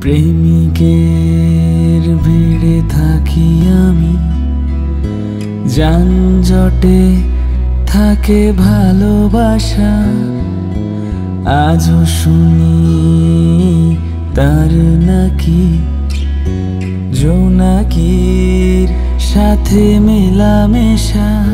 প্রেমিকের ভিড়ে থাকি আমি। যানজটে থাকে ভালোবাসা। আজও শুনি তার নাকি যৌনাকির সাথে মেলামেশা।